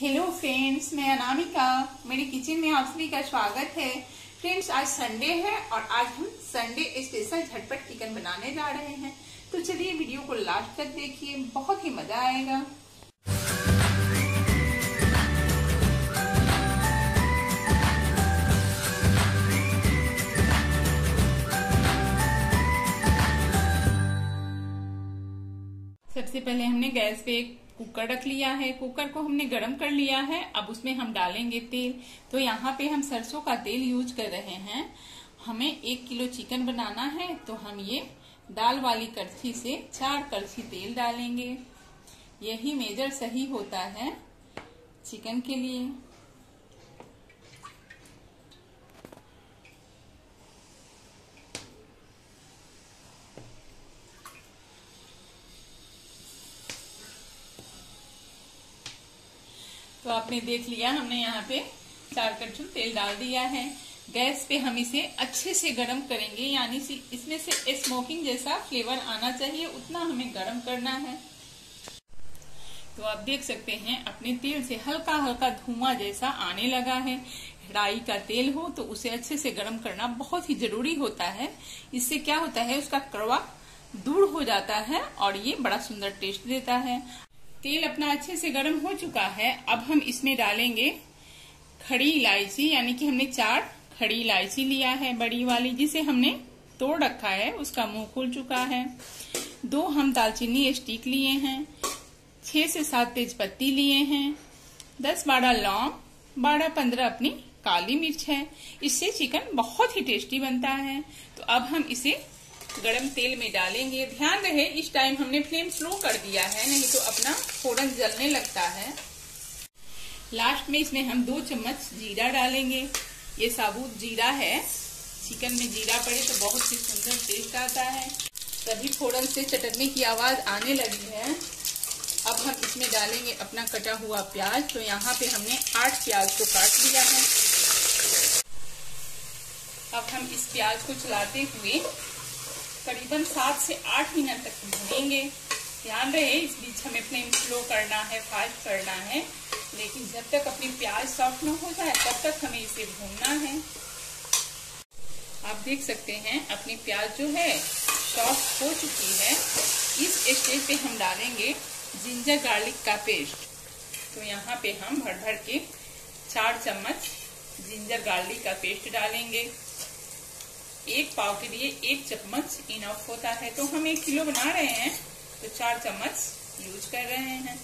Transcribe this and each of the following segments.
Hello friends मैं अनामिका। मेरे kitchen में आप सभी का स्वागत है। फ्रेंड्स आज संडे है और आज हम संडे स्पेशल झटपट चिकन बनाने जा रहे हैं। तो चलिए वीडियो को लास्ट तक देखिए। बहुत ही मज़ा आएगा। सबसे पहले हमने गैस पे एक कुकर रख लिया है। कुकर को हमने गरम कर लिया है। अब उसमें हम डालेंगे तेल। तो यहाँ पे हम सरसों का तेल यूज़ कर रहे हैं। हमें एक किलो चिकन बनाना है। तो हम ये दाल वाली कड़छी से चार करछी तेल डालेंगे। यही मेजर सही होता है चिकन के लिए। तो आपने देख लिया, हमने यहाँ पे चार कटचू तेल डाल दिया है। गैस पे हम इसे अच्छे से गर्म करेंगे, यानी इसमें से स्मोकिंग जैसा फ्लेवर आना चाहिए, उतना हमें गर्म करना है। तो आप देख सकते हैं, अपने तेल से हल्का हल्का धुआँ जैसा आने लगा है। राई का तेल हो तो उसे अच्छे से गर्म करना बहुत ही ज़रूरी होता है। इससे क्या होता है, उसका कड़वा दूर हो जाता है और ये बड़ा सुंदर टेस्ट देता है। तेल अपना अच्छे से गर्म हो चुका है। अब हम इसमें डालेंगे खड़ी इलायची, यानी कि हमने चार खड़ी इलायची लिया है। बड़ी वाली जिसे हमने तोड़ रखा है, उसका मुँह खुल चुका है। दो हम दालचीनी स्टिक लिए हैं, छह से सात तेज पत्ती लिए हैं, दस बारह लौंग, बारह पंद्रह अपनी काली मिर्च है। इससे चिकन बहुत ही टेस्टी बनता है। तो अब हम इसे गरम तेल में डालेंगे। ध्यान रहे, इस टाइम हमने फ्लेम स्लो कर दिया है, नहीं तो अपना फोरन जलने लगता है। लास्ट में इसमें हम दो चम्मच जीरा डालेंगे। ये साबुत जीरा है। चिकन में जीरा पड़े तो बहुत ही सुंदर टेस्ट आता है। तभी फोरन से चटकने की आवाज़ आने लगी है। अब हम इसमें डालेंगे अपना कटा हुआ प्याज। तो यहाँ पे हमने आठ प्याज को काट लिया है। अब हम इस प्याज को चलाते हुए करीबन सात से आठ मिनट तक भूनेंगे ध्यान रहे, इस बीच हमें फ्लेम स्लो करना है फास्ट करना है। लेकिन जब तक अपनी प्याज सॉफ्ट न हो जाए, तब तक हमें इसे भूनना है। आप देख सकते हैं, अपनी प्याज जो है सॉफ्ट हो चुकी है। इस स्टेज पे हम डालेंगे जिंजर गार्लिक का पेस्ट तो यहाँ पे हम भर भर के चार चम्मच जिंजर गार्लिक का पेस्ट डालेंगे। एक पाव के लिए एक चम्मच इनफ होता है। तो हम एक किलो बना रहे हैं तो चार चम्मच यूज़ कर रहे हैं।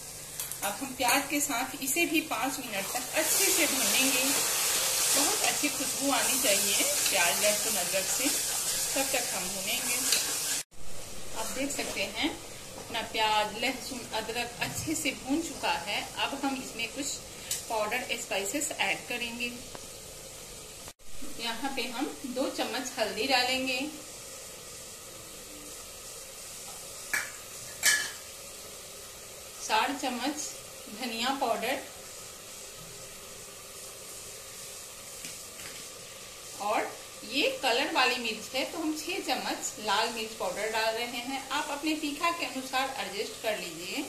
अब हम प्याज के साथ इसे भी पाँच मिनट तक अच्छे से भूनेंगे। बहुत अच्छी खुशबू आनी चाहिए प्याज लहसुन अदरक से। तब तक हम भूनेंगे। आप देख सकते हैं, अपना प्याज, लहसुन, अदरक अच्छे से भून चुका है। अब हम इसमें कुछ पाउडर स्पाइसेस ऐड करेंगे। यहाँ पे हम दो चम्मच हल्दी डालेंगे। चार चम्मच धनिया पाउडर। और ये कलर वाली मिर्च है तो हम छह चम्मच लाल मिर्च पाउडर डाल रहे हैं। आप अपने तीखा के अनुसार एडजस्ट कर लीजिए।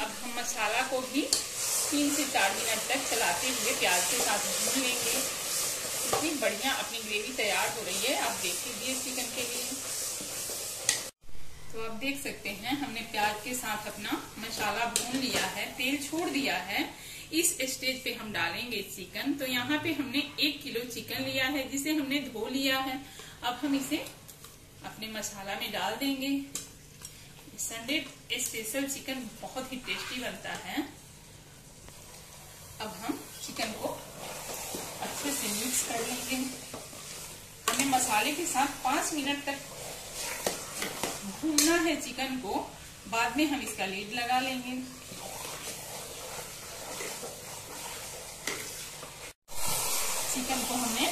अब हम मसाला को भी तीन से चार मिनट तक चलाते हुए प्याज के साथ भून लेंगे इतनी बढ़िया अपनी ग्रेवी तैयार हो रही है। आप देख लीजिए चिकन के लिए। तो आप देख सकते हैं, हमने प्याज के साथ अपना मसाला भून लिया है, तेल छोड़ दिया है। इस स्टेज पे हम डालेंगे चिकन तो यहाँ पे हमने एक किलो चिकन लिया है, जिसे हमने धो लिया है। अब हम इसे अपने मसाला में डाल देंगे। संडे स्पेशल चिकन बहुत ही टेस्टी बनता है। अब हम चिकन को अच्छे से मिक्स कर लेंगे। हमें मसाले के साथ पाँच मिनट तक भूनना है चिकन को। बाद में हम इसका लीड लगा लेंगे। चिकन को हमने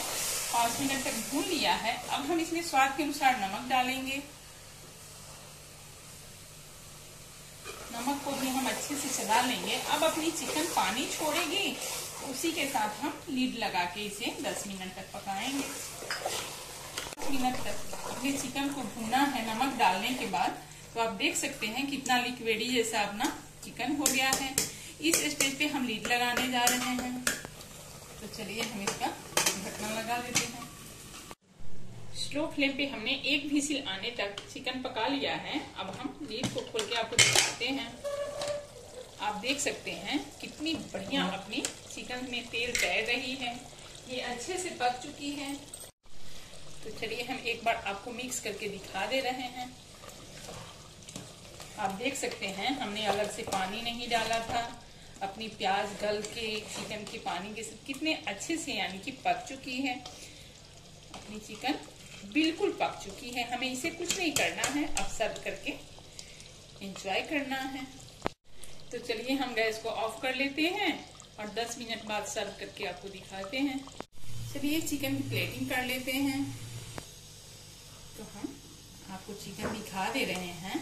पाँच मिनट तक भून लिया है। अब हम इसमें स्वाद के अनुसार नमक डालेंगे। नमक को अच्छे से चला लेंगे। अब अपनी चिकन पानी छोड़ेगी। उसी के साथ हम लीड लगा के इसे 10 मिनट तक पकाएँगे। 10 मिनट तक अपने चिकन को भूना है नमक डालने के बाद। तो आप देख सकते हैं कितना लिक्विडी जैसा अपना चिकन हो गया है। इस स्टेज पे हम लीड लगाने जा रहे हैं। तो चलिए हम इसका ढक्कन लगा देते हैं। स्लो फ्लेम पे हमने एक भी सिल आने तक चिकन पका लिया है। अब हम लीड को खोल के आपको दिखाते हैं। आप देख सकते हैं कितनी बढ़िया अपनी चिकन में तेल तैर रही है। ये अच्छे से पक चुकी है। तो चलिए हम एक बार आपको मिक्स करके दिखा दे रहे हैं। आप देख सकते हैं हमने अलग से पानी नहीं डाला था। अपनी प्याज गल के चिकन के पानी के साथ कितने अच्छे से यानी कि पक चुकी है। अपनी चिकन बिल्कुल पक चुकी है। हमें इसे कुछ नहीं करना है अब सर्व करके एंजॉय करना है। तो चलिए हम गैस को ऑफ़ कर लेते हैं और 10 मिनट बाद सर्व करके आपको दिखाते हैं। चलिए चिकन की प्लेटिंग कर लेते हैं। तो हम आपको चिकन दिखा दे रहे हैं।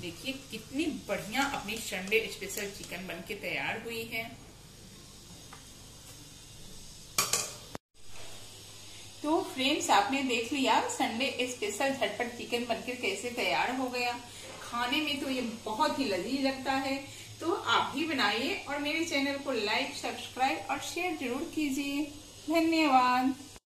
देखिए कितनी बढ़िया अपनी संडे स्पेशल चिकन बनके तैयार हुई है। तो फ्रेंड्स आपने देख लिया संडे स्पेशल झटपट चिकन बनकर कैसे तैयार हो गया। खाने में तो ये बहुत ही लजीज लगता है। तो आप भी बनाइए और मेरे चैनल को लाइक, सब्सक्राइब और शेयर ज़रूर कीजिए। धन्यवाद।